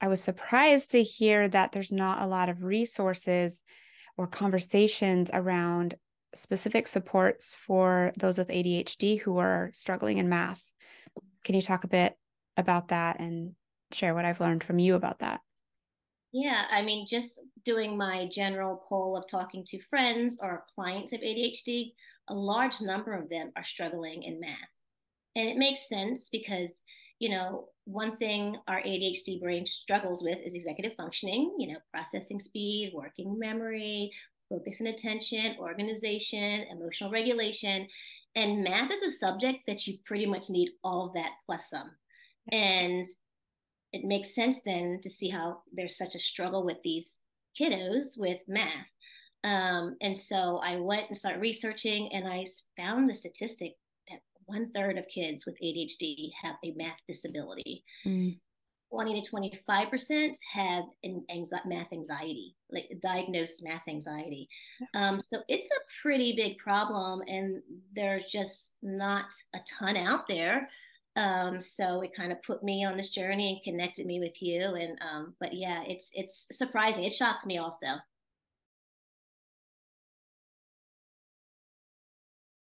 I was surprised to hear that there's not a lot of resources or conversations around specific supports for those with ADHD who are struggling in math. Can you talk a bit about that and share what I've learned from you about that? Yeah, I mean, just doing my general poll of talking to friends or clients of ADHD, a large number of them are struggling in math. And it makes sense because, you know, one thing our ADHD brain struggles with is executive functioning, you know, processing speed, working memory, focus and attention, organization, emotional regulation. And math is a subject that you pretty much need all of that plus some. And it makes sense then to see how there's such a struggle with these kiddos with math. Um, and so I went and started researching, and I found the statistic one third of kids with ADHD have a math disability. Mm. 20 to 25 percent have an anxiety, math anxiety, like diagnosed math anxiety. Um, so it's a pretty big problem, and there's just not a ton out there. Um, so it kind of put me on this journey and connected me with you. And um, but yeah, it's it's surprising. It shocked me also.